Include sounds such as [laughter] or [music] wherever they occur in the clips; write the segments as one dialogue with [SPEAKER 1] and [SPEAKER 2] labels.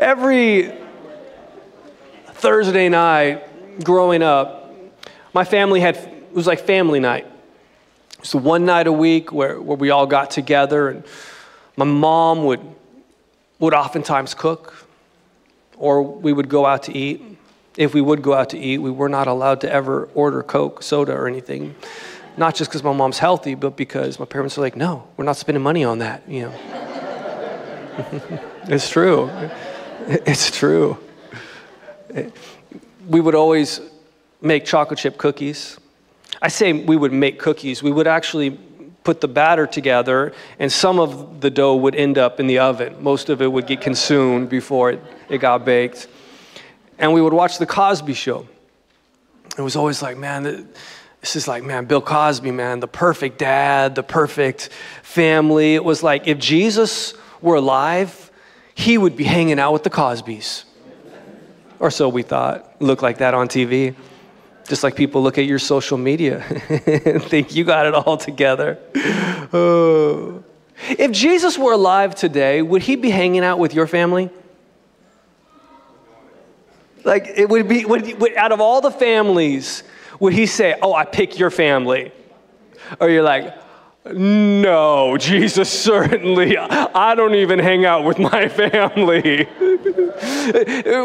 [SPEAKER 1] Every Thursday night growing up, my family had, it was like family night. So one night a week where, where we all got together and my mom would, would oftentimes cook or we would go out to eat. If we would go out to eat, we were not allowed to ever order Coke, soda, or anything. Not just because my mom's healthy, but because my parents were like, no, we're not spending money on that, you know. [laughs] it's true. [laughs] It's true. We would always make chocolate chip cookies. I say we would make cookies. We would actually put the batter together, and some of the dough would end up in the oven. Most of it would get consumed before it, it got baked. And we would watch The Cosby Show. It was always like, man, this is like, man, Bill Cosby, man, the perfect dad, the perfect family. It was like if Jesus were alive, he would be hanging out with the Cosbys. Or so we thought. Look like that on TV. Just like people look at your social media [laughs] and think you got it all together. Oh. If Jesus were alive today, would he be hanging out with your family? Like, it would be, would, would, out of all the families, would he say, Oh, I pick your family? Or you're like, No, Jesus, certainly. I don't even hang out with my [laughs] family.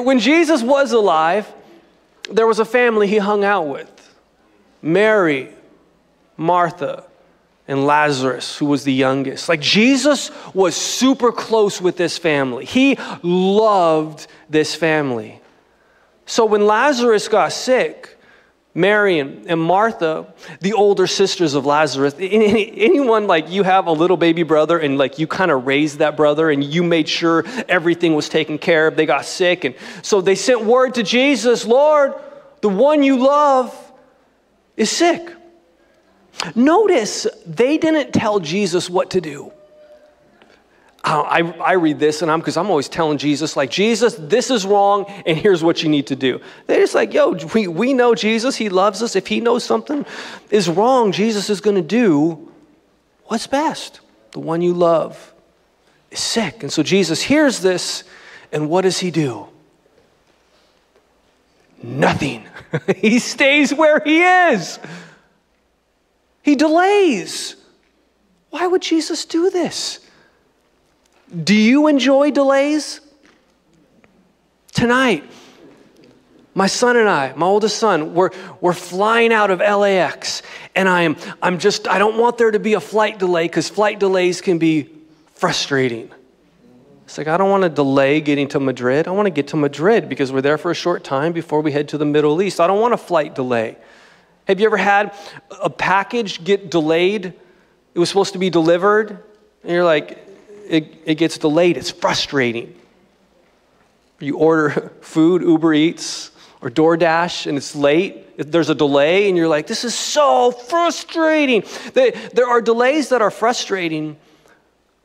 [SPEAKER 1] when Jesus was alive, there was a family he hung out with Mary, Martha, and Lazarus, who was the youngest. Like Jesus was super close with this family, he loved this family. So when Lazarus got sick, Mary and, Martha, the older sisters of Lazarus, anyone like you have a little baby brother and like you kind of raised that brother and you made sure everything was taken care of, they got sick. And so they sent word to Jesus, Lord, the one you love is sick. Notice they didn't tell Jesus what to do. I, I read this and I'm because I'm always telling Jesus, like, Jesus, this is wrong, and here's what you need to do. They're just like, yo, we, we know Jesus, he loves us. If he knows something is wrong, Jesus is going to do what's best. The one you love is sick. And so Jesus hears this, and what does he do? Nothing. [laughs] he stays where he is. He delays. Why would Jesus do this? Do you enjoy delays? Tonight, my son and I, my oldest son, we're, we're flying out of LAX, and I am, I'm just, I don't want there to be a flight delay because flight delays can be frustrating. It's like, I don't want to delay getting to Madrid. I want to get to Madrid because we're there for a short time before we head to the Middle East. I don't want a flight delay. Have you ever had a package get delayed? It was supposed to be delivered, and you're like, it, it gets delayed. It's frustrating. You order [laughs] food, Uber Eats, or DoorDash, and it's late. There's a delay, and you're like, this is so frustrating. There are delays that are frustrating,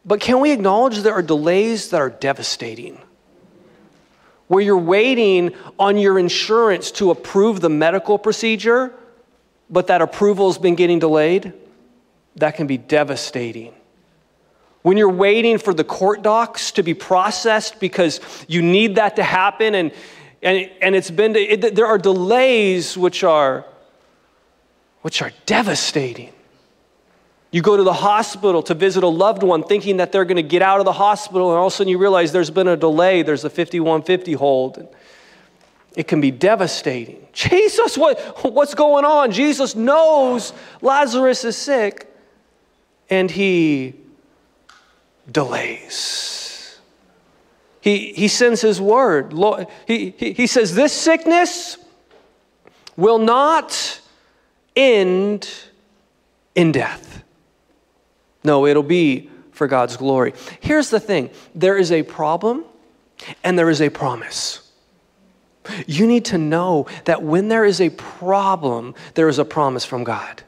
[SPEAKER 1] but can we acknowledge there are delays that are devastating? Where you're waiting on your insurance to approve the medical procedure, but that approval has been getting delayed, that can be devastating. When you're waiting for the court docs to be processed because you need that to happen, and, and, and it's been, it, there are delays which are, which are devastating. You go to the hospital to visit a loved one thinking that they're going to get out of the hospital, and all of a sudden you realize there's been a delay, there's a 5150 hold. It can be devastating. Jesus, what, what's going on? Jesus knows Lazarus is sick, and he delays. He, he sends his word. He, he, he says, This sickness will not end in death. No, it'll be for God's glory. Here's the thing there is a problem and there is a promise. You need to know that when there is a problem, there is a promise from God.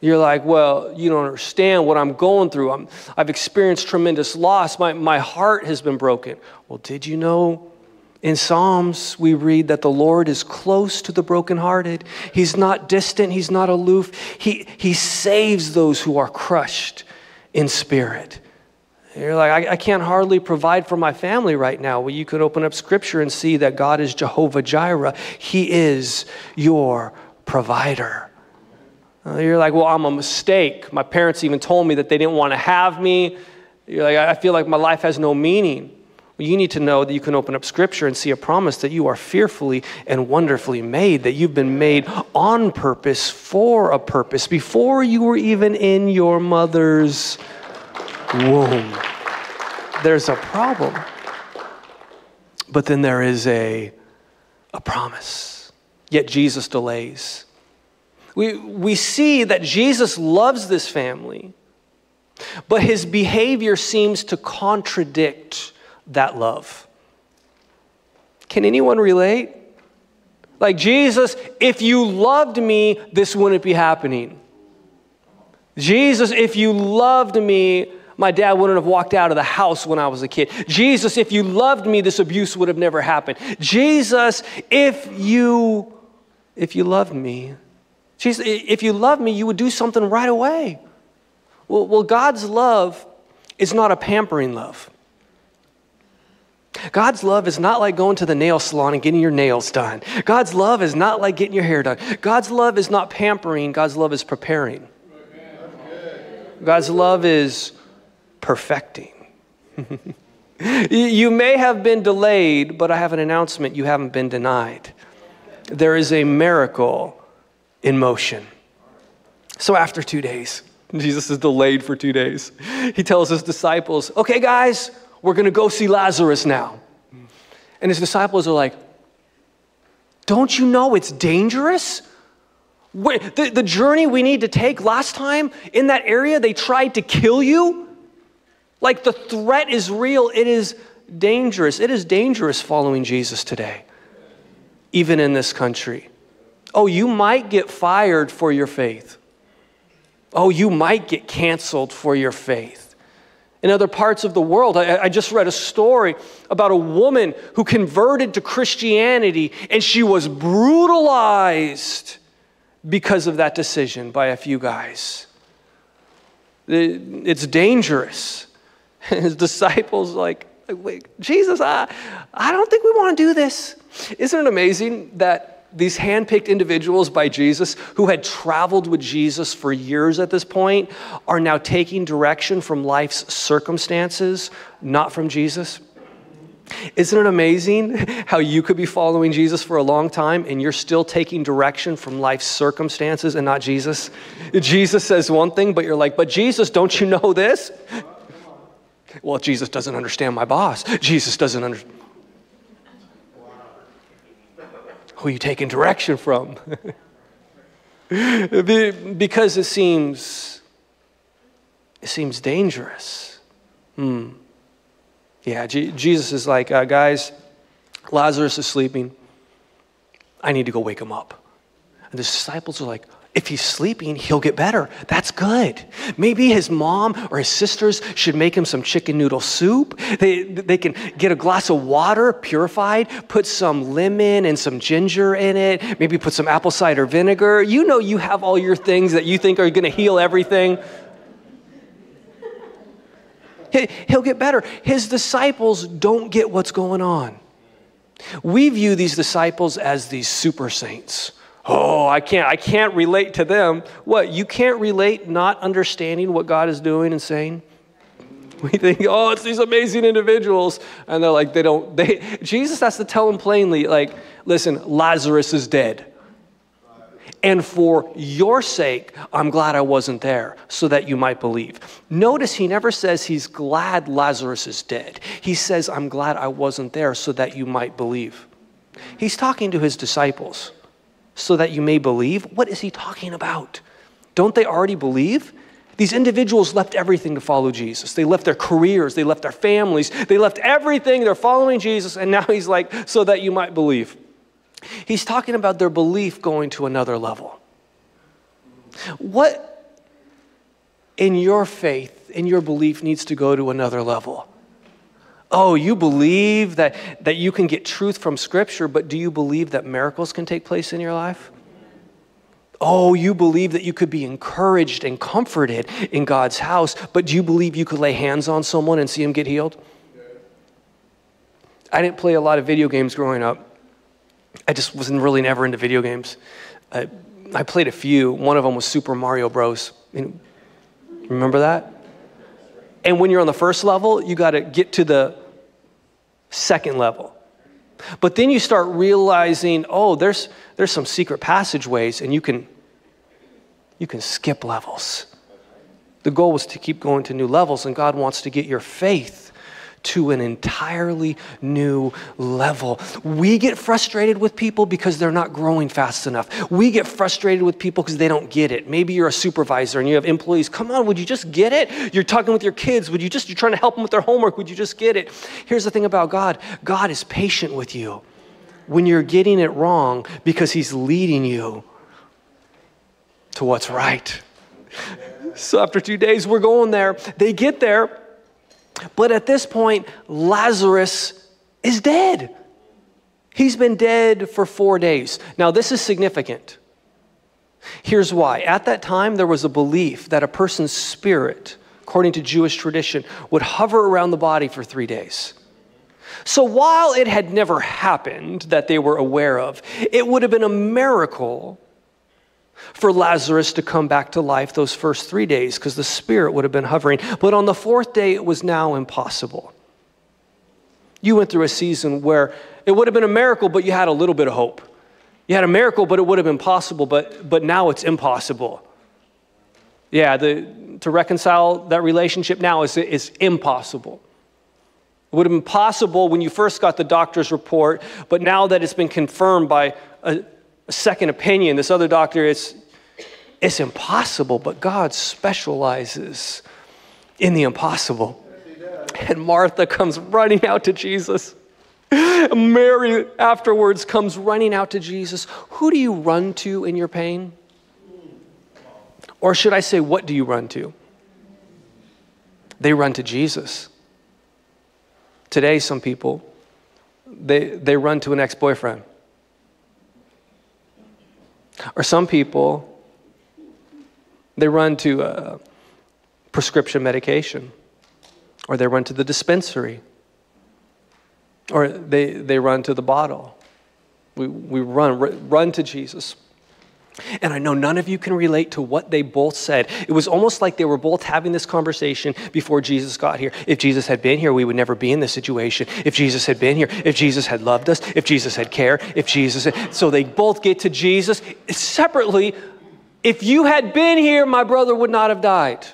[SPEAKER 1] You're like, well, you don't understand what I'm going through. I'm, I've experienced tremendous loss. My, my heart has been broken. Well, did you know in Psalms we read that the Lord is close to the brokenhearted? He's not distant, He's not aloof. He, he saves those who are crushed in spirit. You're like, I, I, can't hardly provide for my family right now. Well, you could open up scripture and see that God is Jehovah Jireh. He is your provider. Uh, you're like, well, I'm a mistake. My parents even told me that they didn't want to have me. You're like, I feel like my life has no meaning. Well, you need to know that you can open up scripture and see a promise that you are fearfully and wonderfully made, that you've been made on purpose for a purpose before you were even in your mother's womb. There's a problem. But then there is a, a promise. Yet Jesus delays. We, we see that Jesus loves this family, but his behavior seems to contradict that love. Can anyone relate? Like, Jesus, if you loved me, this wouldn't be happening. Jesus, if you loved me, my dad wouldn't have walked out of the house when I was a kid. Jesus, if you loved me, this abuse would have never happened. Jesus, if you if you loved me, Jesus, if you loved me, you would do something right away. Well, well God's love is not a pampering love. God's love is not like going to the nail salon and getting your nails done. God's love is not like getting your hair done. God's love is not pampering, God's love is preparing. God's love is perfecting. [laughs] you may have been delayed, but I have an announcement you haven't been denied. There is a miracle in motion. So after two days, Jesus is delayed for two days. He tells his disciples, okay, guys, we're going to go see Lazarus now. And his disciples are like, Don't you know it's dangerous? The, the journey we need to take last time in that area, they tried to kill you. Like the threat is real, it is dangerous. It is dangerous following Jesus today, even in this country. Oh, you might get fired for your faith. Oh, you might get canceled for your faith in other parts of the world. I, I, just read a story about a woman who converted to Christianity and she was brutalized because of that decision by a few guys. It's dangerous. [laughs] His disciples, like, Wait, Jesus, I, I don't think we want to do this. Isn't it amazing that these handpicked individuals by Jesus who had traveled with Jesus for years at this point are now taking direction from life's circumstances, not from Jesus. Isn't it amazing [laughs] how you could be following Jesus for a long time and you're still taking direction from life's circumstances and not Jesus? Jesus says one thing, but you're like, but Jesus, don't you know this? Well, Jesus doesn't understand my boss. Jesus doesn't understand. Who are you taking direction from? [laughs] because it seems it seems dangerous. Hmm. Yeah, G- Jesus is like, uh, guys, Lazarus is sleeping. I need to go wake him up. And the disciples are like, if he's sleeping, he'll get better. That's good. Maybe his mom or his sisters should make him some chicken noodle soup. They, they can get a glass of water purified, put some lemon and some ginger in it, maybe put some apple cider vinegar. You know, you have all your things that you think are going to heal everything. He'll get better. His disciples don't get what's going on. We view these disciples as these super saints oh, I can't, I can't relate to them. What, you can't relate not understanding what God is doing and saying? We think, oh, it's these amazing individuals. And they're like, they don't, they, Jesus has to tell them plainly, like, listen, Lazarus is dead. And for your sake, I'm glad I wasn't there so that you might believe. Notice he never says he's glad Lazarus is dead. He says, I'm glad I wasn't there so that you might believe. He's talking to his disciples so that you may believe? What is he talking about? Don't they already believe? These individuals left everything to follow Jesus. They left their careers, they left their families, they left everything. They're following Jesus, and now [laughs] he's like, so that you might believe. He's talking about their belief going to another level. What in your faith, in your belief, needs to go to another level? Oh, you believe that, that you can get truth from Scripture, but do you believe that miracles can take place in your life? Oh, you believe that you could be encouraged and comforted in God's house, but do you believe you could lay hands on someone and see him get healed? I didn't play a lot of video games growing up. I just wasn't really never into video games. I, I played a few. One of them was Super Mario Bros. Remember that? And when you're on the first level, you got to get to the second level. But then you start realizing, oh, there's, there's some secret passageways, and you can, you can skip levels. The goal was to keep going to new levels, and God wants to get your faith to an entirely new level. We get frustrated with people because they're not growing fast enough. We get frustrated with people because they don't get it. Maybe you're a supervisor and you have employees. Come on, would you just get it? You're talking with your kids. Would you just, you're trying to help them with their homework. Would you just get it? Here's the thing about God God is patient with you when you're getting it wrong because He's leading you to what's right. So after two days, we're going there. They get there. But at this point, Lazarus is dead. He's been dead for four days. Now, this is significant. Here's why. At that time, there was a belief that a person's spirit, according to Jewish tradition, would hover around the body for three days. So while it had never happened that they were aware of, it would have been a miracle for Lazarus to come back to life those first three days because the spirit would have been hovering. But on the fourth day, it was now impossible. You went through a season where it would have been a miracle, but you had a little bit of hope. You had a miracle, but it would have been possible, but, but now it's impossible. Yeah, the, to reconcile that relationship now is, is impossible. It would have been possible when you first got the doctor's report, but now that it's been confirmed by a, a second opinion. This other doctor, it's, it's impossible, but God specializes in the impossible. And Martha comes running out to Jesus. Mary afterwards comes running out to Jesus. Who do you run to in your pain? Or should I say, what do you run to? They run to Jesus. Today, some people, they, they run to an ex boyfriend. Or some people, they run to a prescription medication, or they run to the dispensary, or they, they run to the bottle. We, we run, run to Jesus. And I know none of you can relate to what they both said. It was almost like they were both having this conversation before Jesus got here. If Jesus had been here, we would never be in this situation. If Jesus had been here, if Jesus had loved us, if Jesus had cared, if Jesus had... So they both get to Jesus separately. If you had been here, my brother would not have died.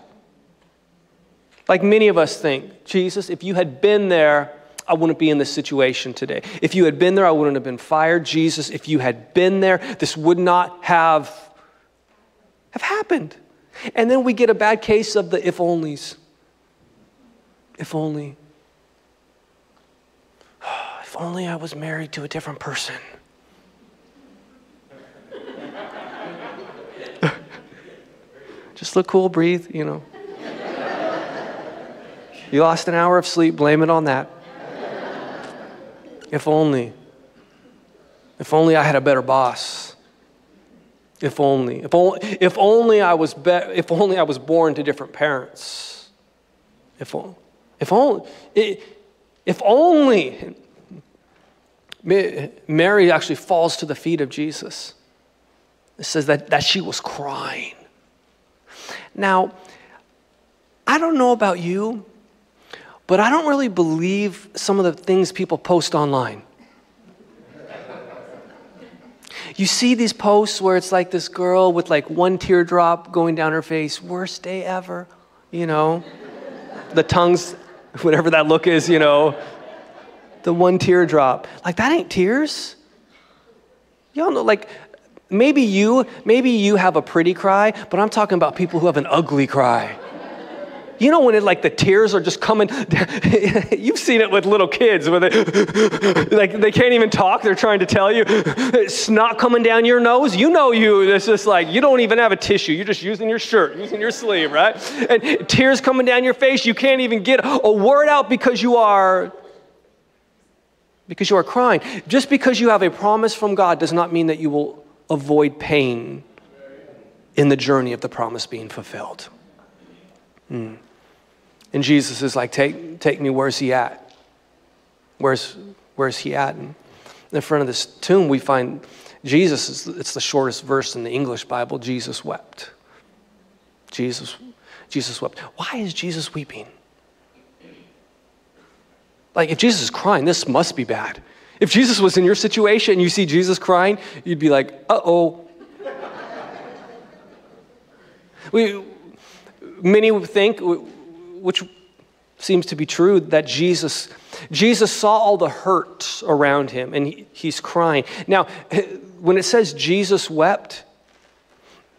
[SPEAKER 1] Like many of us think, Jesus, if you had been there, I wouldn't be in this situation today. If you had been there, I wouldn't have been fired. Jesus, if you had been there, this would not have, have happened. And then we get a bad case of the if onlys. If only. [sighs] If only I was married to a different person. [laughs] Just look cool, breathe, you know. You lost an hour of sleep, blame it on that. If only. If only I had a better boss. If only. If only, if only I was be, if only I was born to different parents. If only. If only. If only. Mary actually falls to the feet of Jesus. It says that, that she was crying. Now, I don't know about you, but I don't really believe some of the things people post online. You see these posts where it's like this girl with like one teardrop going down her face, worst day ever, you know? The tongues, whatever that look is, you know? The one teardrop. Like, that ain't tears. Y'all know, like, maybe you, maybe you have a pretty cry, but I'm talking about people who have an ugly cry. You know when it like the tears are just coming. down. [laughs] You've seen it with little kids where they [laughs] like they can't even talk. They're trying to tell you it's not coming down your nose. You know you. It's just like you don't even have a tissue. You're just using your shirt, using your sleeve, right? And tears coming down your face. You can't even get a word out because you are because you are crying. Just because you have a promise from God does not mean that you will avoid pain in the journey of the promise being fulfilled. Mm. And Jesus is like, take, take me, where's he at? Where's, where's he at? And in front of this tomb, we find Jesus, it's the shortest verse in the English Bible, Jesus wept. Jesus, Jesus wept. Why is Jesus weeping? Like, if Jesus is crying, this must be bad. If Jesus was in your situation and you see Jesus crying, you'd be like, uh oh. we, many think, which seems to be true, that Jesus, Jesus saw all the hurt around him and he, he's crying. Now, [laughs] when it says Jesus wept,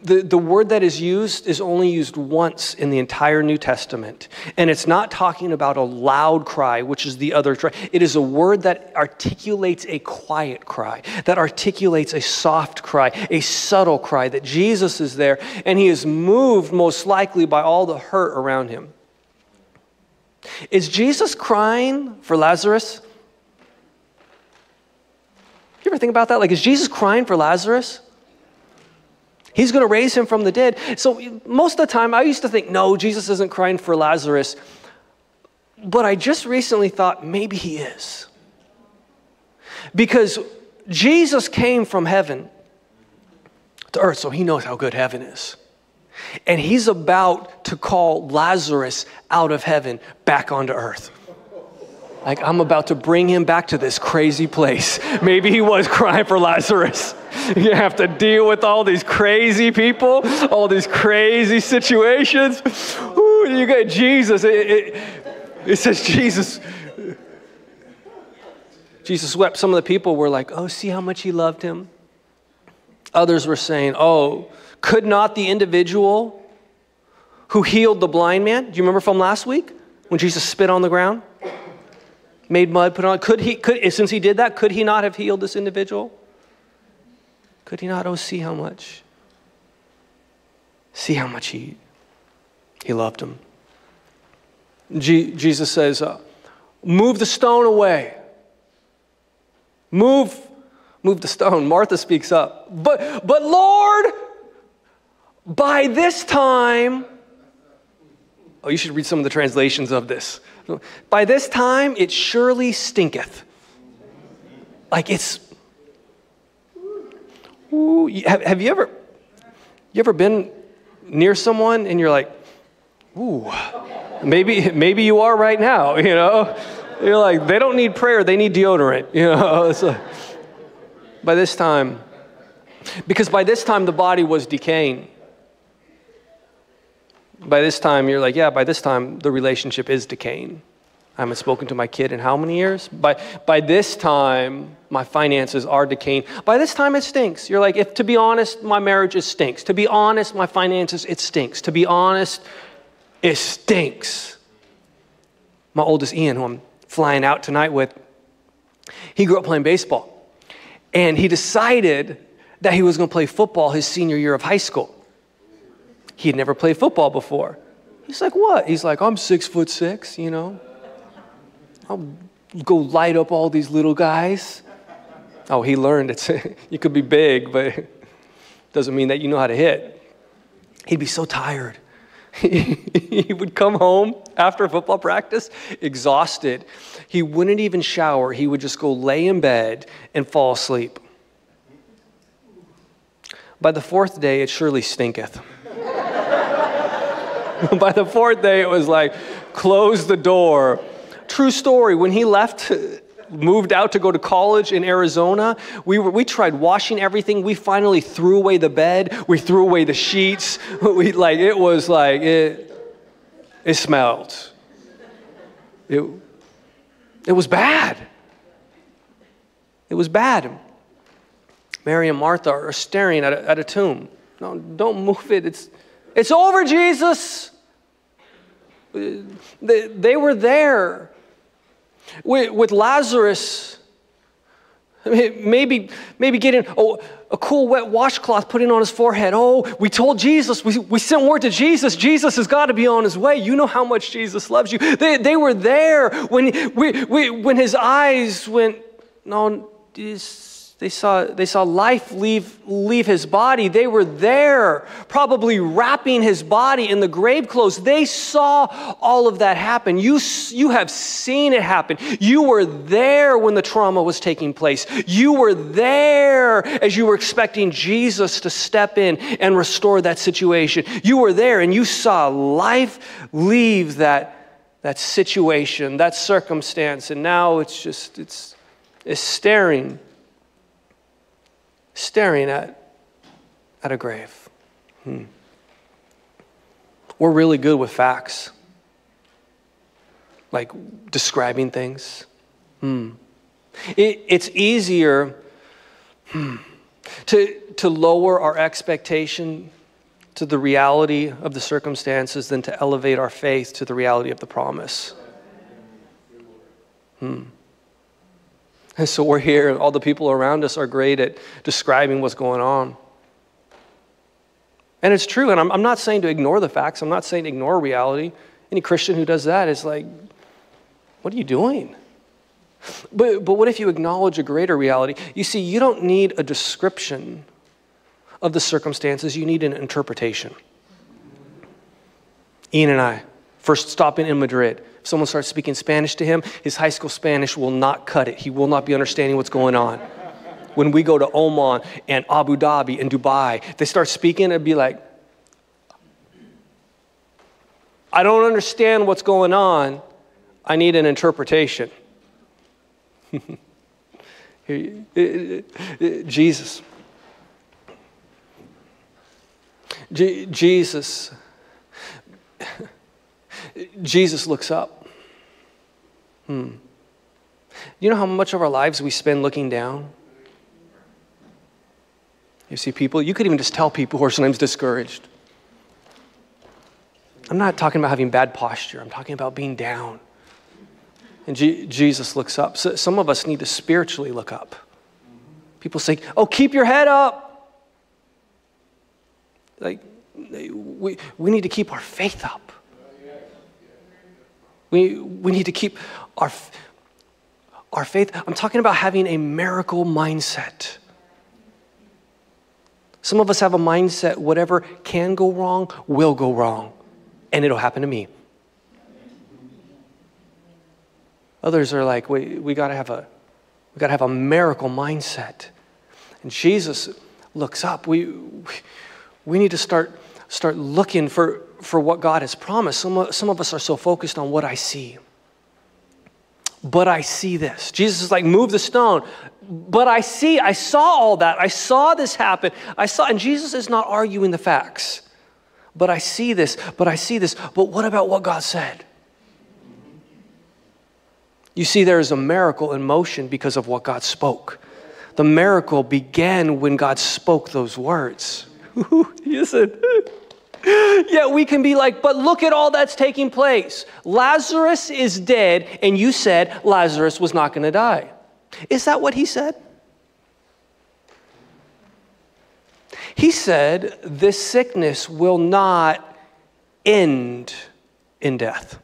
[SPEAKER 1] the, the word that is used is only used once in the entire New Testament. And it's not talking about a loud cry, which is the other cry. It is a word that articulates a quiet cry, that articulates a soft cry, a subtle cry, that Jesus is there and he is moved most likely by all the hurt around him. Is Jesus crying for Lazarus? You ever think about that? Like, is Jesus crying for Lazarus? He's going to raise him from the dead. So, most of the time, I used to think, no, Jesus isn't crying for Lazarus. But I just recently thought maybe he is. Because Jesus came from heaven to earth, so he knows how good heaven is. And he's about to call Lazarus out of heaven back onto earth. Like, I'm about to bring him back to this crazy place. Maybe he was crying for Lazarus. [laughs] You have to deal with all these crazy people, all these crazy situations. Ooh, you got Jesus. It, it, it says Jesus. Jesus wept. Some of the people were like, oh, see how much he loved him. Others were saying, oh, could not the individual who healed the blind man, do you remember from last week when Jesus spit on the ground? made mud, put on. Could he, could, since he did that, could he not have healed this individual? Could he not? Oh, see how much. See how much he, he loved him. Jesus says, uh, Move the stone away. Move, move the stone. Martha speaks up. But, but Lord, by this time, oh, you should read some of the translations of this. By this time, it surely stinketh. Like it's. Ooh, have, have you ever, you ever been near someone and you're like, ooh, maybe, maybe you are right now, [laughs] you know? You're like, they don't need prayer, they need deodorant, [laughs] you know? So, by this time, because by this time the body was decaying. By this time, you're like, yeah, by this time, the relationship is decaying. I haven't spoken to my kid in how many years? By, by this time, my finances are decaying. By this time, it stinks. You're like, if to be honest, my marriage, is stinks. To be honest, my finances, it stinks. To be honest, it stinks. My oldest Ian, who I'm flying out tonight with, he grew up playing baseball. And he decided that he was going to play football his senior year of high school. He had never played football before. He's like, what? He's like, I'm six foot six, you know. I'll go light up all these little guys. Oh, he learned it's [laughs] you could be big, but [laughs] doesn't mean that you know how to hit. He'd be so tired. [laughs] he would come home after football practice exhausted. He wouldn't even shower. He would just go lay in bed and fall asleep. By the fourth day, it surely stinketh. [laughs] By the fourth day, it was like, close the door. True story. When he left, moved out to go to college in Arizona, we, were, we tried washing everything. We finally threw away the bed. We threw away the sheets. [laughs] We, like, it was like, it, it smelled. It, it was bad. It was bad. Mary and Martha are staring at a, at a tomb. No, don't move it. It's, it's over, Jesus. They, they were there. With, with Lazarus, maybe, maybe getting oh, a cool wet washcloth putting on his forehead. Oh, we told Jesus, we, we sent word to Jesus, Jesus has got to be on his way. You know how much Jesus loves you. They, they were there when, we, we, when his eyes went, no, this, they saw, they saw life leave, leave his body. They were there, probably wrapping his body in the grave clothes. They saw all of that happen. You, you have seen it happen. You were there when the trauma was taking place. You were there as you were expecting Jesus to step in and restore that situation. You were there and you saw life leave that, that situation, that circumstance. And now it's just, it's, it's staring staring at, at a grave. Hmm. We're really good with facts, like describing things. Hmm. It, it's easier hmm, to, to lower our expectation to the reality of the circumstances than to elevate our faith to the reality of the promise. Hmm. And so we're here, and all the people around us are great at describing what's going on. And it's true, and I'm, I'm not saying to ignore the facts, I'm not saying ignore reality. Any Christian who does that is like, what are you doing? But, but what if you acknowledge a greater reality? You see, you don't need a description of the circumstances, you need an interpretation. Ian and I, first stopping in Madrid, someone starts speaking Spanish to him, his high school Spanish will not cut it. He will not be understanding what's going on. When we go to Oman and Abu Dhabi and Dubai, they start speaking and be like, I don't understand what's going on. I need an interpretation. [laughs] Eh, eh, eh, Jesus. Jesus Jesus looks up. Hmm. You know how much of our lives we spend looking down? You see people, you could even just tell people who are sometimes discouraged. I'm not talking about having bad posture, I'm talking about being down. And G- Jesus looks up. So some of us need to spiritually look up. People say, Oh, keep your head up. Like, we, we need to keep our faith up. We, we need to keep our, our faith. I'm talking about having a miracle mindset. Some of us have a mindset whatever can go wrong will go wrong, and it'll happen to me. Others are like, we, we gotta have a we gotta have a miracle mindset. And Jesus looks up. We, we, we need to start, start looking for, for what God has promised. Some of, some of us are so focused on what I see. But I see this. Jesus is like, move the stone. But I see, I saw all that. I saw this happen. I saw, and Jesus is not arguing the facts. But I see this, but I see this. But what about what God said? You see, there is a miracle in motion because of what God spoke. The miracle began when God spoke those words. [laughs] said, [laughs] Yet we can be like, but look at all that's taking place. Lazarus is dead, and you said Lazarus was not going to die. Is that what he said? He said, This sickness will not end in death.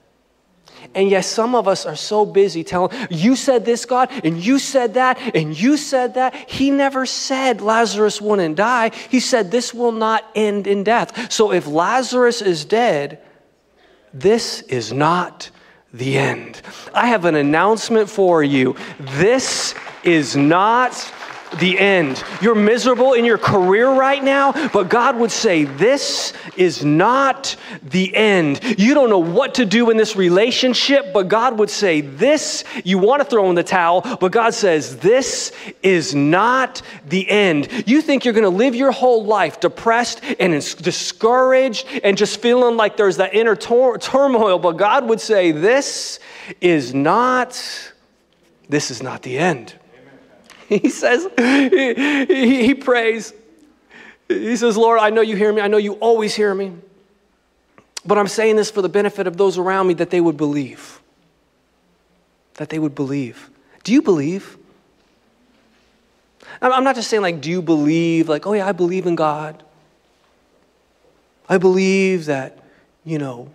[SPEAKER 1] And yes, some of us are so busy telling, you said this, God, and you said that, and you said that. He never said Lazarus wouldn't die. He said this will not end in death. So if Lazarus is dead, this is not the end. I have an announcement for you. This is not the end. You're miserable in your career right now, but God would say, This is not the end. You don't know what to do in this relationship, but God would say, This, you want to throw in the towel, but God says, This is not the end. You think you're going to live your whole life depressed and discouraged and just feeling like there's that inner tor- turmoil, but God would say, This is not. This is not the end. [laughs] He says, he, he, prays. He says, Lord, I know you hear me. I know you always hear me. But I'm saying this for the benefit of those around me that they would believe. That they would believe. Do you believe? I'm not just saying, like, do you believe? Like, oh, yeah, I believe in God. I believe that, you know,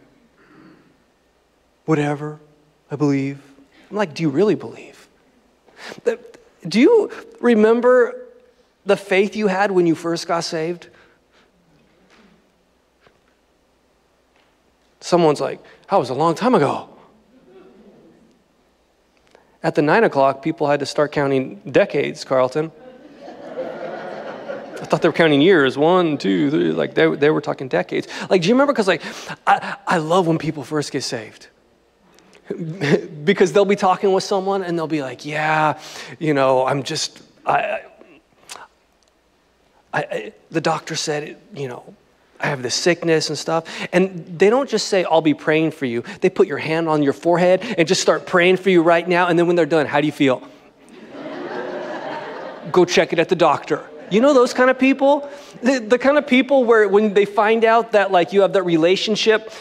[SPEAKER 1] whatever. I believe. I'm like, do you really believe? Do you remember the faith you had when you first got saved? Someone's like, that was a long time ago. At the nine o'clock, people had to start counting decades, Carlton. I thought they were counting years. One, two, three. Like they, they were talking decades. Like, do you remember? Because like, I, I love when people first get saved. [laughs] because they'll be talking with someone and they'll be like, yeah, you know, I'm just, I, I, I the doctor said, you know, I have this sickness and stuff. And they don't just say, I'll be praying for you. They put your hand on your forehead and just start praying for you right now. And then when they're done, how do you feel? [laughs] Go check it at the doctor. You know those kind of people? The, the, kind of people where when they find out that like you have that relationship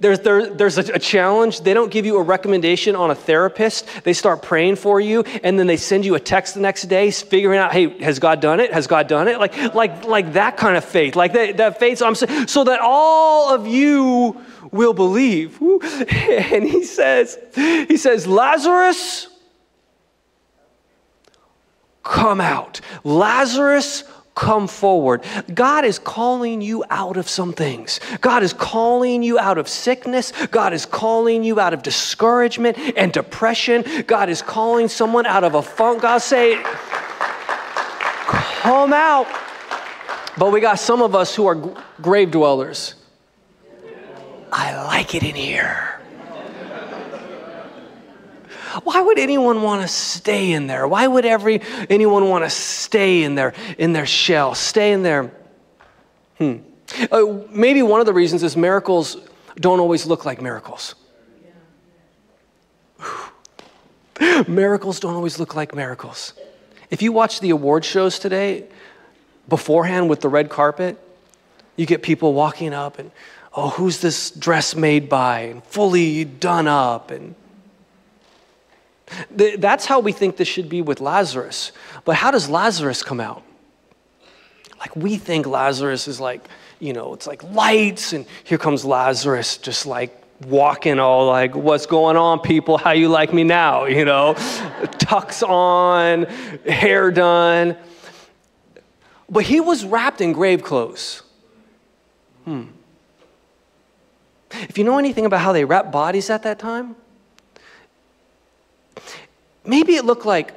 [SPEAKER 1] there's, there, there's a, a, challenge. They don't give you a recommendation on a therapist. They start praying for you, and then they send you a text the next day, figuring out, hey, has God done it? Has God done it? Like, like, like that kind of faith. Like that, that faith, so, I'm so that all of you will believe. [laughs] And he says, he says, Lazarus, come out. Lazarus, come forward. God is calling you out of some things. God is calling you out of sickness. God is calling you out of discouragement and depression. God is calling someone out of a funk. God say, come out. But we got some of us who are grave dwellers. I like it in here. Why would anyone want to stay in there? Why would every anyone want to stay in their in their shell, stay in there? Hmm. Uh, maybe one of the reasons is miracles don't always look like miracles. [sighs] miracles don't always look like miracles. If you watch the award shows today, beforehand with the red carpet, you get people walking up and, oh, who's this dress made by? And fully done up and that's how we think this should be with Lazarus. But how does Lazarus come out? Like we think Lazarus is like, you know, it's like lights, and here comes Lazarus just like walking all like, what's going on, people? How you like me now? [laughs] You know, tux on, hair done. But he was wrapped in grave clothes. Hmm. If you know anything about how they wrap bodies at that time, maybe it looked like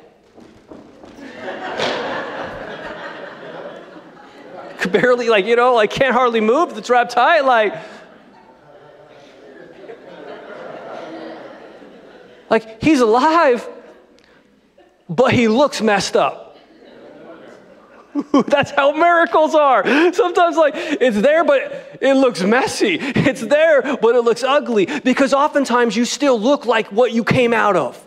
[SPEAKER 1] [laughs] barely like you know like can't hardly move it's wrapped tight like like he's alive but he looks messed up. [laughs] That's how miracles are. Sometimes like it's there but it looks messy. It's there but it looks ugly because oftentimes you still look like what you came out of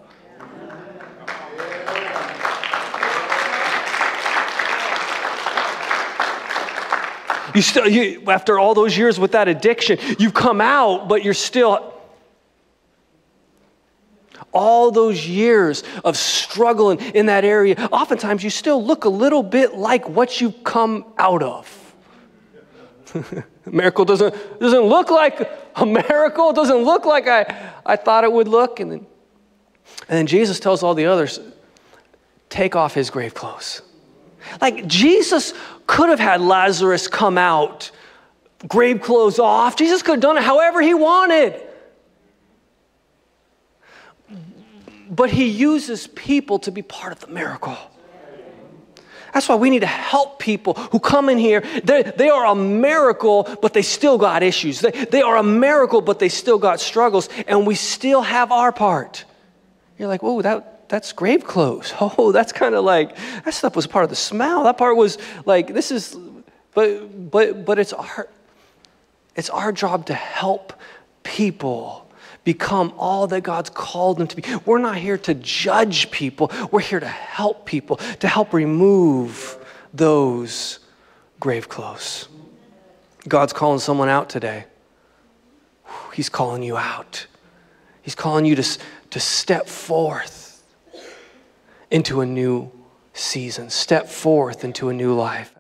[SPEAKER 1] You still, you, after all those years with that addiction, you've come out, but you're still. All those years of struggling in that area, oftentimes you still look a little bit like what you've come out of. [laughs] miracle doesn't, doesn't look like a miracle, it doesn't look like I, I thought it would look. And then, and then Jesus tells all the others, take off his grave clothes. Like Jesus could have had Lazarus come out, grave clothes off. Jesus could have done it however he wanted. But he uses people to be part of the miracle. That's why we need to help people who come in here. They, they are a miracle, but they still got issues. They, they are a miracle, but they still got struggles, and we still have our part. You're like, oh, that, that's grave clothes. [laughs] Oh, that's kind of like that stuff was part of the smell. That part was like this is but but but it's our it's our job to help people become all that God's called them to be. We're not here to judge people. We're here to help people, to help remove those grave clothes. God's calling someone out today. He's calling you out. He's calling you to, to step forth into a new season, step forth into a new life.